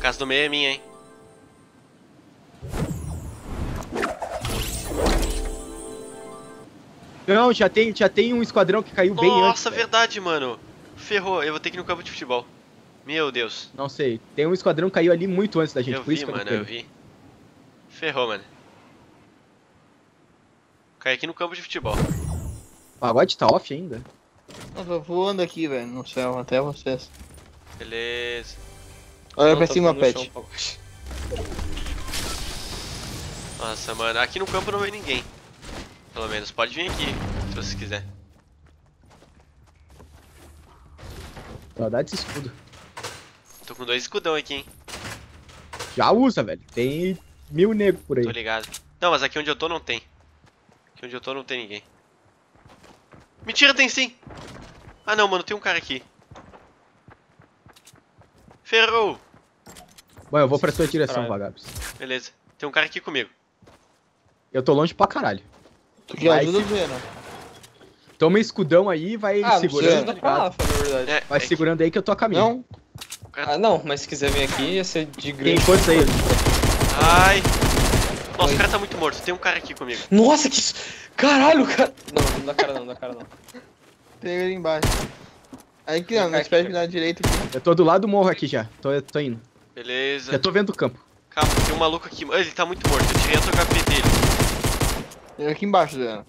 Casa do meio é minha, hein? Não, já tem, já tem um esquadrão que caiu bem antes. Nossa, velho. verdade, mano. Ferrou, eu vou ter que ir no campo de futebol. Meu Deus. Não sei. Tem um esquadrão que caiu ali muito antes da gente. eu por vi, isso que mano, eu eu vi. Ferrou, mano. Cai aqui no campo de futebol. O pagode tá off ainda. Eu tô voando aqui, velho, no céu, até vocês. Beleza. Olha pra tá cima, no Pet. chão. Nossa, mano, aqui no campo não vem ninguém. Pelo menos, pode vir aqui, se você quiser. Saudade desse escudo. Tô com dois escudão aqui, hein? Já usa, velho. Tem mil negros por aí. Tô ligado. Não, mas aqui onde eu tô não tem. Aqui onde eu tô não tem ninguém. Mentira, tem sim! Ah não, mano, tem um cara aqui. Ferrou! Bom, eu vou pra sua direção, vagabos. Beleza. Tem um cara aqui comigo. Eu tô longe pra caralho. Tu que Vai ajuda se- Zeno. Toma escudão aí e vai Ah, segurando, tá lá, verdade. É, Vai é que- segurando aí que eu tô a caminho. Não? Ah, não, mas se quiser vir aqui, ia ser de Tem grande. quantos aí? Ai! Nossa, Oi. o cara tá muito morto. Tem um cara aqui comigo. Nossa, que. isso- Caralho, cara. Não, não dá cara não, não dá cara não. Tem ele embaixo. Aí que não, não espera que na direita aqui. Eu tô do lado do morro aqui já. Tô, tô indo. Beleza. Já tô vendo o campo. Calma, tem um maluco aqui. Ah, Ele tá muito morto. Eu tirei a HP dele. Tem aqui embaixo, Zeno.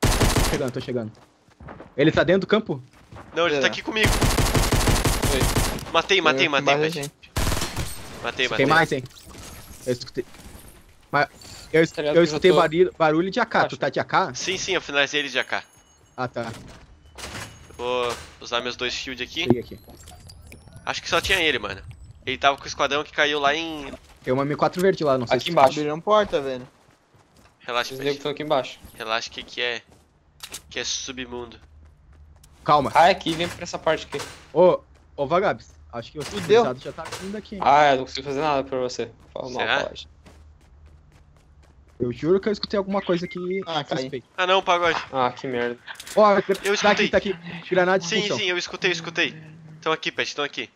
Tô chegando, tô chegando. Ele tá dentro do campo? Não, ele É. tá aqui comigo. Oi. Matei, matei, aqui matei, matei. gente. Matei, matei. Tem mais, hein? Eu escutei. Mas eu, Tá eu eu escutei tô- barulho, barulho de AK. Acho. Tu tá de AK? Sim, sim, eu finalizei ele de AK. Ah, tá. Vou usar meus dois shield aqui. Cheguei aqui. Acho que só tinha ele, mano. Ele tava com o esquadrão que caiu lá em. Tem uma M4 verde lá, não sei Aqui se embaixo. Abriram porta, velho. Relaxa, Os negros estão aqui embaixo. Relaxa que que é. Que é submundo. Calma. Ah, é aqui, vem pra essa parte aqui. Ô, ô Vagabs, acho que o civilizado já tá vindo aqui. hein? Ah, eu não consigo fazer nada pra você. Fala mal, pode. Eu juro que eu escutei alguma coisa que. Ah, cai. Ah não, pagode. Ah, que merda. Ó, Eu tá escutei. aqui, tá aqui. Granada de Sim, expulsão. sim, eu escutei, eu escutei. Estão aqui, Pet, estão aqui.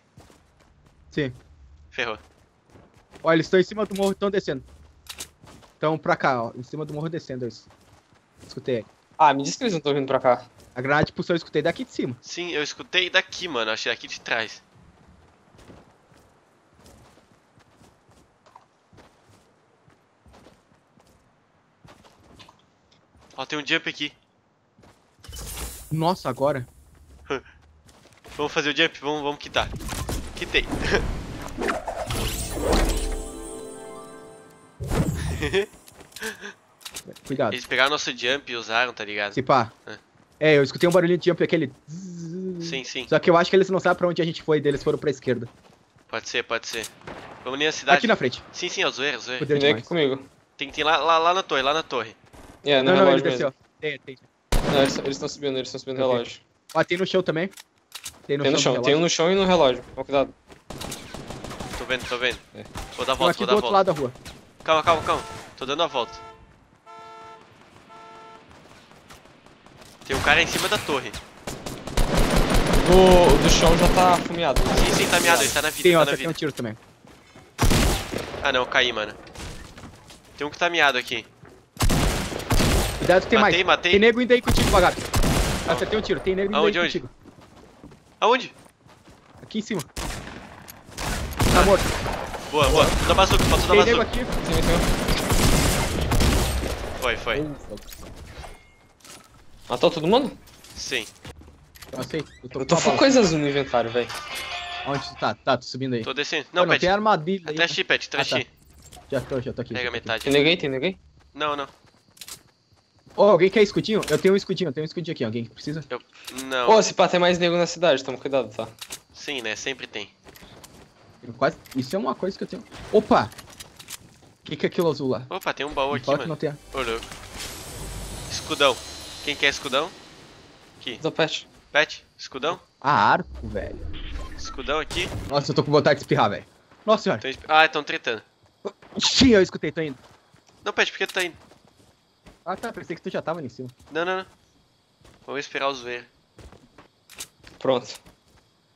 Sim. Ferrou. Ó, eles estão em cima do morro, estão descendo. Estão pra cá, ó. Em cima do morro descendo, eles. Escutei. Ah, me diz que eles não estão vindo pra cá. A granada de expulsão eu escutei daqui de cima. Sim, eu escutei daqui, mano. Achei aqui de trás. Ó, tem um jump aqui. Nossa, agora. Vamos fazer o jump, vamos, vamos quitar. Quitei. Cuidado. Eles pegaram nosso jump e usaram, tá ligado? Se pá. É. É, eu escutei um barulhinho de jump aquele. Sim, sim. Só que eu acho que eles não sabem pra onde a gente foi, deles foram pra esquerda. Pode ser, pode ser. Vamos na cidade. Aqui na frente. Sim, sim, é o zoeira, é o zoeira. Fudeu Vem aqui comigo. Tem que ir lá, lá, lá na torre, lá na torre. É, no Não, não, ele relógio mesmo. desceu. Tem, tem. Não, eles estão subindo, eles estão subindo no Ok. relógio. Ó, tem no chão também. Tem no Tem no chão. chão, do tem um no chão e no relógio. Toma cuidado. Tô vendo, tô vendo. É. Vou dar a volta, aqui vou do dar a outro volta. lado da rua. Calma, calma, calma. Tô dando a volta. Tem um cara em cima da torre. O, o do chão já tá fumeado. Sim, sim, tá miado, ele tá na vida, Tem, ó, tá na tem um vida. tiro também. Ah não, caí, mano. Tem um que tá miado aqui. Cuidado que tem matei, mais. matei. Tem nego indo aí contigo, vagabundo. Ah, você tem um tiro. Tem nego indo Aonde, aí onde? contigo. Aonde? Aqui em cima. Tá morto. Boa, boa. Bazuca, Tem nego bazuca. aqui. Sim, sim. Foi, foi. Ufa. Matou todo mundo? Sim. Eu sei. Eu tô Eu com tô coisas no inventário, velho. Onde tu tá? Tá, tô subindo aí. Tô descendo. Não, Pet. tem armadilha. Atrás de ti, Pet, de Ah, ti. Já tô, já tô aqui. Pega metade. Tem ninguém? Tem ninguém? Não, não. Ô, alguém quer escudinho? Eu tenho um escudinho, eu tenho um escudinho aqui. Alguém que precisa? Eu... Não. Pô, se pá, tem mais nego na cidade, toma cuidado, tá? Sim, né? Sempre tem. Quase... Isso é uma coisa que eu tenho. Opa! O que, que é aquilo azul lá? Opa, tem um baú aqui, mano. não tem. Ô, louco. Escudão. Quem quer escudão? Aqui. Do pet. Pet, escudão. Ah, arco, velho. Escudão aqui. Nossa, eu tô com vontade de espirrar, velho. Nossa senhora. Esp- Ah, estão tretando. Sim, eu escutei, tô indo. Não, Pet, por que tu tá indo? Ah, tá, pensei que tu já tava ali em cima. Não, não, não. Vamos esperar os ver. Pronto.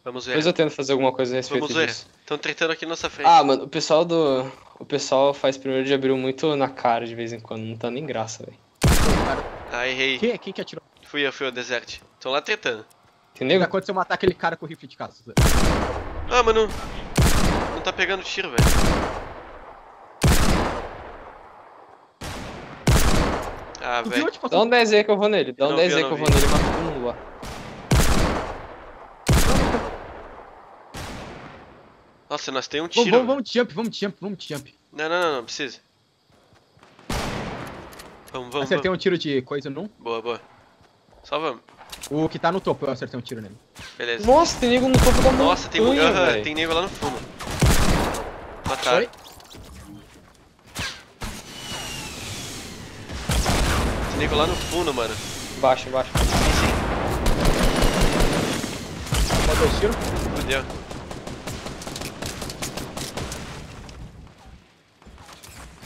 Vamos ver. Depois eu tento fazer alguma coisa a respeito Vamos ver. disso. Estão tretando aqui na nossa frente. Ah, mano, o pessoal do. O pessoal faz primeiro de abril muito na cara de vez em quando, não tá nem graça, velho. Ah, errei. Quem, quem que atirou? Fui eu, fui eu, Desert. Estão lá tretando. Entendeu? Já aconteceu matar aquele cara com o rifle de caça. Ah, mano. Não tá pegando tiro, velho. Ah, Tu viu Dá um 10 aí que eu vou nele. Dá um não 10 vi, aí que eu vou nele mato todo mundo lá. Nossa, nós tem um tiro. vamos, vamos jump, vamos jump, vamos jump. Não, não, não, não precisa. Vamos, vamos, Acertei vamos. um tiro de coisa num. Boa, boa. Só vamos. O que tá no topo, eu acertei um tiro nele. Beleza. Nossa, tem nego no topo da montanha, Nossa, tem, velho. tem nego lá no fundo. Mataram. Oi? Nego lá no fundo, mano. Baixo, baixo. Sim, sim. Só dois tiros. Fudeu.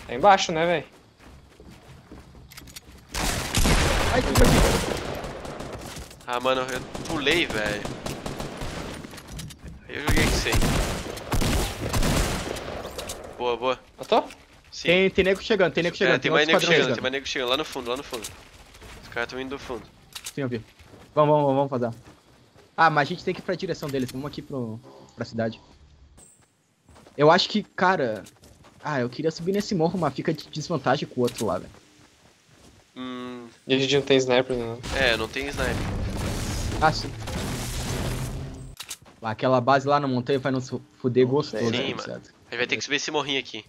Tá embaixo, né, velho? Ai, tem aqui. Ah, mano, eu pulei, velho. Aí eu joguei que sei. Boa, boa. Matou? Sim. Tem, tem nego chegando, tem nego É, chegando. tem outro mais nego esquadrão chegando, tem mais nego chegando. Lá no fundo, lá no fundo. Os caras estão indo do fundo. Sim, eu vi. Vamos, vamos, vamos fazer. Ah, mas a gente tem que ir pra direção deles. Vamos aqui pro, pra cidade. Eu acho que, cara... Ah, eu queria subir nesse morro, mas fica de desvantagem com o outro lá, velho. Hum. E a gente não tem sniper, né? É, não tem sniper. Ah, sim. Aquela base lá na montanha vai nos fu- fuder gostoso, Sim, né, mano. A gente vai ter que subir esse morrinho aqui.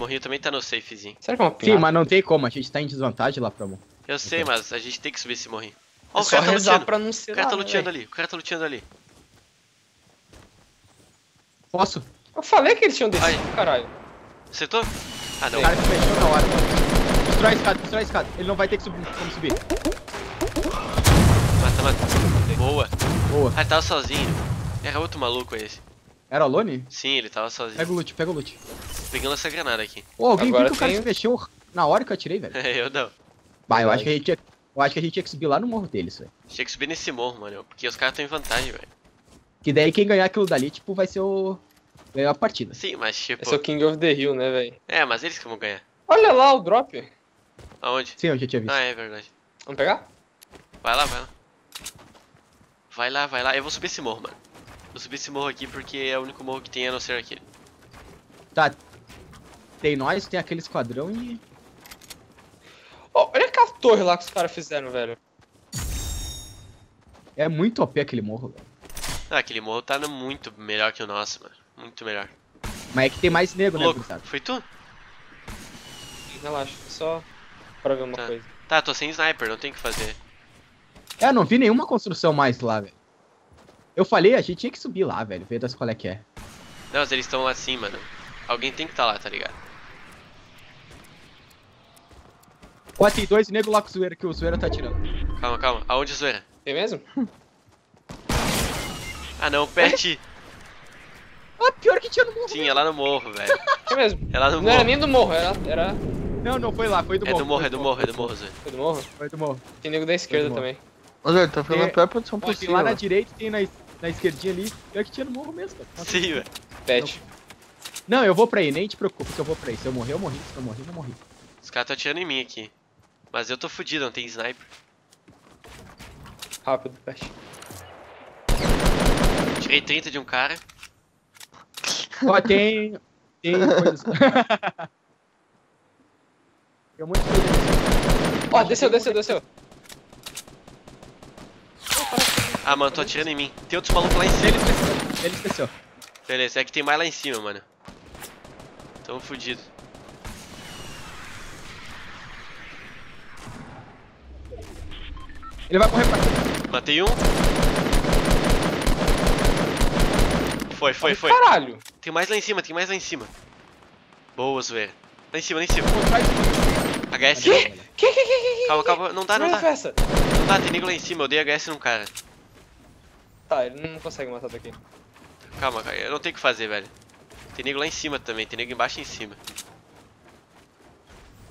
Morrinho também tá no safezinho. Será que é uma Sim, pinhata? mas não tem como, a gente tá em desvantagem lá pra mão. Eu sei, mas a gente tem que subir esse morrinho. Ó, É o cara tá rezar luteando. pra não ser O cara tá luteando velho. ali, o cara tá luteando ali. Posso? Eu falei que eles tinham descido, Ai. caralho. Acertou? Ah, não. O cara se mexeu na hora. Destrói a escada, destrói a escada. Ele não vai ter que subir, como subir. Mata, mata. Boa. Boa. Ah, ele tava sozinho. Era outro maluco esse. Era o Alone? Sim, ele tava sozinho. Pega o loot, pega o loot. Pegando essa granada aqui. Ô, alguém Agora viu que o cara tem- se mexeu na hora que eu atirei, velho? eu não. Bah, eu acho que a gente tinha, eu acho que a gente tinha que subir lá no morro deles, velho. Tinha que subir nesse morro, mano. Porque os caras estão em vantagem, velho. Que daí quem ganhar aquilo dali, tipo, vai ser o... Ganhar a partida. Sim, mas tipo. Esse é o King of the Hill, né, velho? É, mas eles que vão ganhar. Olha lá o drop. Aonde? Sim, eu já tinha visto. Ah, é verdade. Vamos pegar? Vai lá, vai lá. Vai lá, vai lá. Eu vou subir esse morro, mano. Vou subir esse morro aqui porque é o único morro que tem a não ser aquele. Tá. Tem nós, tem aquele esquadrão e... Ó, olha aquela torre lá que os caras fizeram, velho. É muito OP aquele morro, velho. Ah, aquele morro tá no- muito melhor que o nosso, mano. Muito melhor. Mas é que tem mais nego, né, Louco, gurizada? foi tu? Relaxa, só pra ver uma Tá. coisa. Tá, tô sem sniper, não tem o que fazer. É, eu não vi nenhuma construção mais lá, velho. Eu falei, a gente tinha que subir lá, velho. Ver das qual é que é. Não, mas eles estão lá sim, mano. Alguém tem que tá lá, tá ligado? Ó, tem dois negros lá com o zoeira, que o zoeira tá atirando. Calma, calma. Aonde, zoeira? Tem mesmo? Ah não, Pet! Ah, pior que tinha no morro. Sim, é lá no morro, velho. Tem mesmo. É lá no Não era morro. nem do morro, era. era... Não, não foi lá, foi do É morro. do morro, foi é do morro, é do morro, zoeira. Foi do morro? Foi do morro. Tem nego da esquerda morro. também. Ô, Zé, tá ficando Tem- a pior posição Ó, tem possível. lá na ó. direita tem na, na esquerdinha ali. Pior que tinha no morro mesmo, cara. Sim, velho. Pet. Não, eu vou pra aí, nem te preocupe que eu vou pra aí. Se eu morrer, eu morri. Se eu morrer, eu morri. Os caras estão atirando em mim aqui. Mas eu tô fudido, não tem sniper. Rápido, pet. Tirei 30 de um cara. Ó, tem. Tem coisas. tem muito coisa. Ó, desceu, desceu, desceu. Ah, mano, tô atirando em mim. Tem outros malucos lá em cima. Ele esqueceu. Ele esqueceu. Beleza, é que tem mais lá em cima, mano. Tamo fudido. Ele vai correr pra cá. Matei um. Foi, foi, foi. Caralho. Tem mais lá em cima, tem mais lá em cima. Boa, zoeira. Lá em cima, lá em cima. HS. Que? Que, que, que, que? Calma, calma. Não dá, não dá. Não dá, tem nego lá em cima. Eu dei HS num cara. Tá, ele não consegue matar daqui. Calma, cara. Eu não tenho o que fazer, velho. Tem nego lá em cima também. Tem nego embaixo e em cima.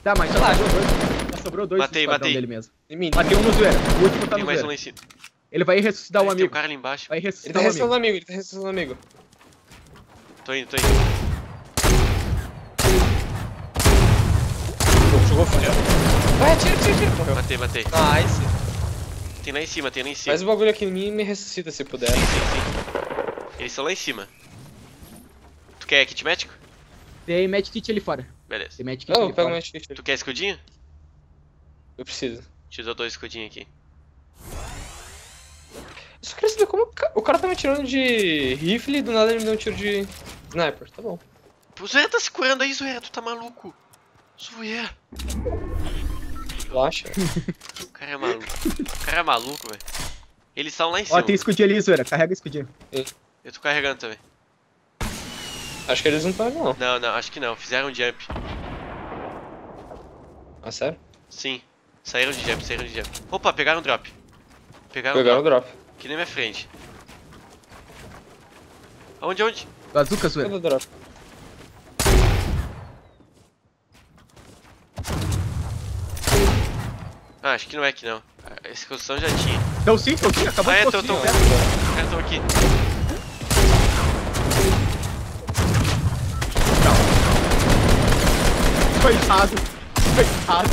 Tá, mas já sobrou dois. Já sobrou dois Matei, matei. dele mesmo. Em mim. Matei um no zoeira. O último tá Tem no mais um lá em cima. Ele vai ressuscitar o Tem um amigo. cara ali embaixo. Vai Ele tá ressuscitar o restando amigo. amigo, ele tá restando amigo. Tô indo, tô indo. Jogou fora. Vai, tira, tira, tira. Morreu. Matei, matei. Nice. Tem lá em cima, tem lá em cima. Faz o bagulho aqui em mim e me ressuscita se puder. Sim, sim, sim. Eles estão lá em cima. Tu quer kit médico? Tem Magic Kit ali fora. Beleza. Tem Magic Kit Não, ali eu pego fora. mais kit. Tu quer escudinho? Eu preciso. Te dou dois escudinhos aqui. Eu só queria saber como o ca- o cara tá me tirando de rifle e do nada ele me deu um tiro de sniper. Tá bom. Pô, Zoeira tá se curando aí, Zoeira, tu tá maluco. Zoeira. Relaxa. O cara é maluco. O cara é maluco, velho. Eles estão lá em cima. Ó, tem escudinho ali, Zoeira. Carrega o escudinho. Eu tô carregando também. Acho que eles não estão não. Não, não, acho que não. Fizeram um jump. Ah, sério? Sim. Saíram de jump, saíram de jump. Opa, pegaram um drop. Pegaram, Pegaram o drop. drop. Aqui na minha frente. Aonde, aonde? Bazooka, Zoeira. Cadê o drop? Ah, acho que não é aqui não. Ah, Essa construção já tinha. Então sim, tô aqui. Acabou Ah, de é, tô, tô. né? Caras estão aqui. Coitado. Coitado.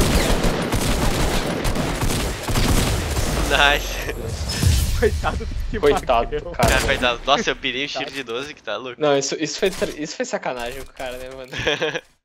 Nice. Coitado. Que Coitado Cara, cara. coitado. Nossa, eu pirei o tiro de 12 que tá louco. Não, isso, isso, foi, isso foi sacanagem com o cara, né, mano?